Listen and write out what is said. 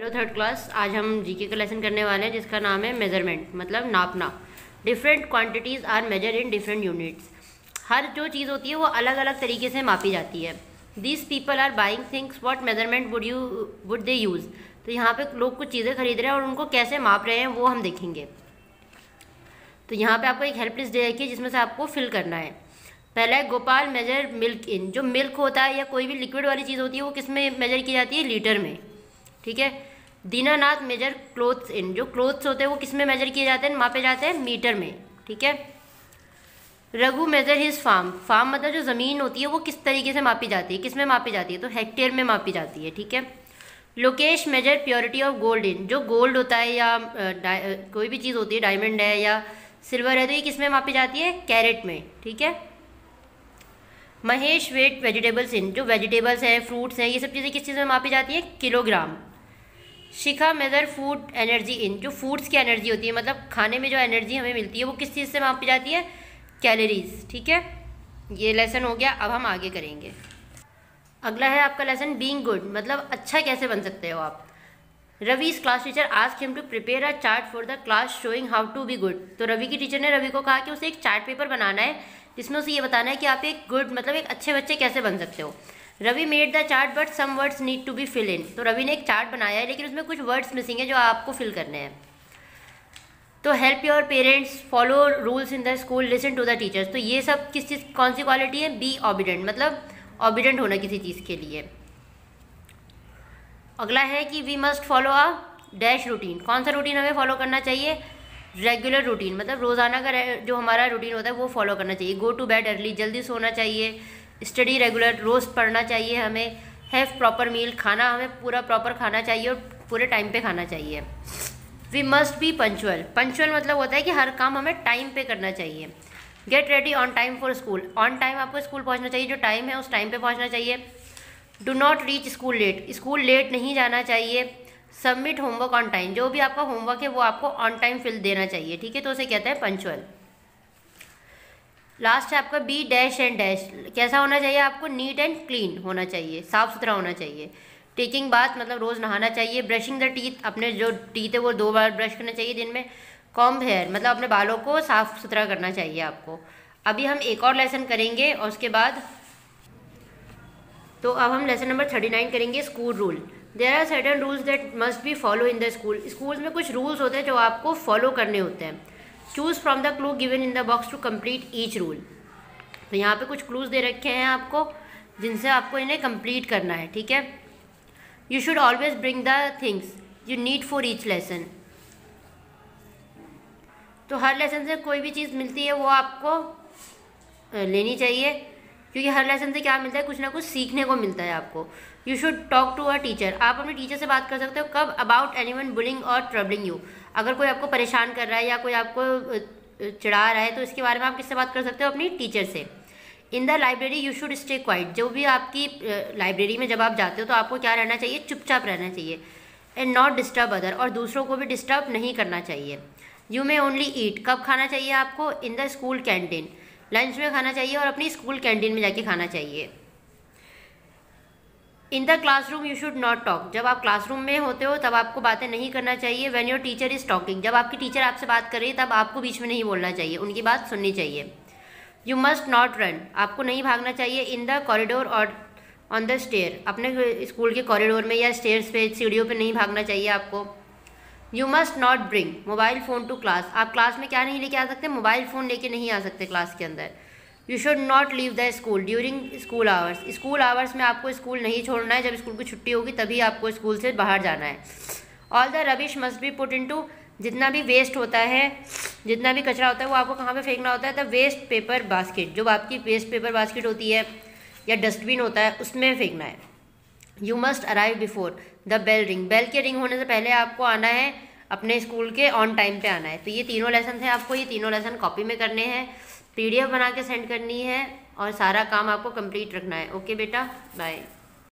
Hello third class आज हम GK का लेसन करने वाले हैं, जिसका नाम है मेज़रमेंट मतलब नापना। Different quantities are measure in different units हर जो चीज़ होती है, वो अलग अलग तरीके से मापी जाती है। This people are buying things what measurement would you would they use तो यहाँ पे लोग कुछ चीज़ें खरीद रहे हैं और उनको कैसे माप रहे हैं, वो हम देखेंगे। तो यहाँ पे आपको एक हेल्प लिस्ट दे रखी है, जिसमें से आपको फिल करना है। पहला है गोपाल मेजर मिल्क इन जो मिल्क होता है या कोई भी लिक्विड वाली चीज़ होती है, वो किसमें मेजर की जाती है? लीटर में। ठीक है? दीनानाथ मेजर क्लोथ्स इन, जो क्लोथ्स होते हैं, वो किसमें मेजर किए जाते हैं? मापे जाते हैं मीटर में, ठीक है? Raghu measure his farm farm मतलब जो ज़मीन होती है, वो किस तरीके से मापी जाती है? किसमें मापी जाती है? तो हेक्टेयर में मापी जाती है, ठीक है? Lokesh measure purity of gold in जो गोल्ड होता है या कोई भी चीज़ होती है डायमंड है या सिल्वर है तो ये किसमें मापी जाती है? कैरेट में, ठीक है? महेश वेट वेजिटेबल्स इन जो वेजिटेबल्स हैं फ्रूट्स हैं, ये सब चीज़ें किस चीज़ में मापी जाती है? Kilogram Shikha measure food energy in, जो फूड्स की एनर्जी होती है मतलब खाने में जो एनर्जी हमें मिलती है, वो किस चीज़ से मापी जाती है? कैलोरीज, ठीक है? ये लेसन हो गया, अब हम आगे करेंगे। अगला है आपका लेसन बीइंग गुड मतलब अच्छा कैसे बन सकते हो आप? रवि इस क्लास टीचर आज him to prepare a chart for the class showing how to be good तो रवि की टीचर ने रवि को कहा कि उसे एक चार्ट पेपर बनाना है, जिसमें उसे ये बताना है कि आप एक गुड मतलब एक अच्छे बच्चे कैसे बन सकते हो। Ravi made the chart but some words need to be fill in तो रवि ने एक चार्ट बनाया है, लेकिन उसमें कुछ वर्ड्स मिसिंग है जो आपको फिल करने हैं। तो help your parents follow rules in the school listen to the teachers तो ये सब किस चीज़, कौन सी क्वालिटी है? बी ऑबिडेंट मतलब ऑबिडेंट होना किसी चीज़ के लिए। अगला है कि we must follow a dash routine कौन सा रूटीन हमें फॉलो करना चाहिए? रेगुलर रूटीन मतलब रोज़ाना का जो हमारा रूटीन होता है, वो फॉलो करना चाहिए। गो टू बेड अर्ली जल्दी सोना चाहिए। स्टडी रेगुलर, रोज़ पढ़ना चाहिए हमें हैव प्रॉपर मील खाना हमें पूरा प्रॉपर खाना चाहिए और पूरे टाइम पे खाना चाहिए। We must be punctual punctual मतलब होता है कि हर काम हमें टाइम पे करना चाहिए। Get ready on time for school on time आपको स्कूल पहुँचना चाहिए, जो टाइम है उस टाइम पे पहुँचना चाहिए। Do not reach school late school late नहीं जाना चाहिए। सबमिट होमवर्क ऑन टाइम जो भी आपका होमवर्क है, वो आपको ऑन टाइम फिल देना चाहिए। ठीक है? तो उसे कहते हैं पंचुअल लास्ट है आपका बी डैश एंड डैश। कैसा होना चाहिए? आपको नीट एंड क्लीन होना चाहिए, साफ़ सुथरा होना चाहिए। टेकिंग बाथ मतलब रोज़ नहाना चाहिए, ब्रशिंग द टीथ, अपने जो टीथ है वो दो बार ब्रश करना चाहिए दिन में। कॉम्ब हेयर मतलब अपने बालों को साफ़ सुथरा करना चाहिए आपको। अभी हम एक और लेसन करेंगे, और उसके बाद तो अब हम लेसन नंबर थर्टी नाइन करेंगे school rule there are certain rules that must be follow in the school school में कुछ रूल्स होते हैं जो आपको फॉलो करने होते हैं। Choose from the clue given in the box to complete each rule तो यहाँ पे कुछ क्लूज दे रखे हैं आपको, जिनसे आपको इन्हें कंप्लीट करना है, ठीक है? You should always bring the things you need for each lesson तो हर लेसन से कोई भी चीज़ मिलती है, वो आपको लेनी चाहिए। क्योंकि हर लेसन से क्या मिलता है, कुछ ना कुछ सीखने को मिलता है आपको। You should talk to a teacher आप अपने टीचर से बात कर सकते हो कब अबाउट एनी वन बुलिंग और ट्रबलिंग यू अगर कोई आपको परेशान कर रहा है या कोई आपको चिढ़ा रहा है तो इसके बारे में आप किससे बात कर सकते हो? अपनी टीचर से। In the library you should stay quiet जो भी आपकी लाइब्रेरी में जब आप जाते हो तो आपको क्या रहना चाहिए? चुपचाप रहना चाहिए। एंड नॉट डिस्टर्ब अदर और दूसरों को भी डिस्टर्ब नहीं करना चाहिए। यू मे ओनली ईट कब खाना चाहिए आपको? In the school canteen lunch में खाना चाहिए और अपनी स्कूल कैंटीन में जाके खाना चाहिए। In the classroom you should not talk. जब आप क्लासरूम में होते हो, तब आपको बातें नहीं करना चाहिए। When your teacher is talking जब आपकी टीचर आपसे बात कर रही है, तब आपको बीच में नहीं बोलना चाहिए। उनकी बात सुननी चाहिए। यू मस्ट नॉट रन आपको नहीं भागना चाहिए इन द कॉरिडोर और ऑन द स्टेयर अपने स्कूल के कॉरिडोर में या स्टेयर्स पे, सीढ़ियों पे नहीं भागना चाहिए आपको। You must not bring mobile phone to class आप क्लास में क्या नहीं लेके आ सकते? मोबाइल फ़ोन लेके नहीं आ सकते क्लास के अंदर. You should not leave the school during school hours school hours में आपको स्कूल नहीं छोड़ना है. जब स्कूल की छुट्टी होगी, तभी आपको स्कूल से बाहर जाना है. All the rubbish must be put into जितना भी वेस्ट होता है, जितना भी कचरा होता है, वो आपको कहाँ पे फेंकना होता है? द वेस्ट पेपर बास्केट जो आपकी वेस्ट पेपर बास्केट होती है या डस्टबिन होता है, उसमें फेंकना है. You must arrive before the bell ring bell के रिंग होने से पहले आपको आना है, अपने स्कूल के ऑन टाइम पे आना है। तो ये तीनों लेसन थे आपको, ये तीनों लेसन कॉपी में करने हैं। पीडीएफ बना के सेंड करनी है और सारा काम आपको कंप्लीट रखना है। ओके बेटा बाय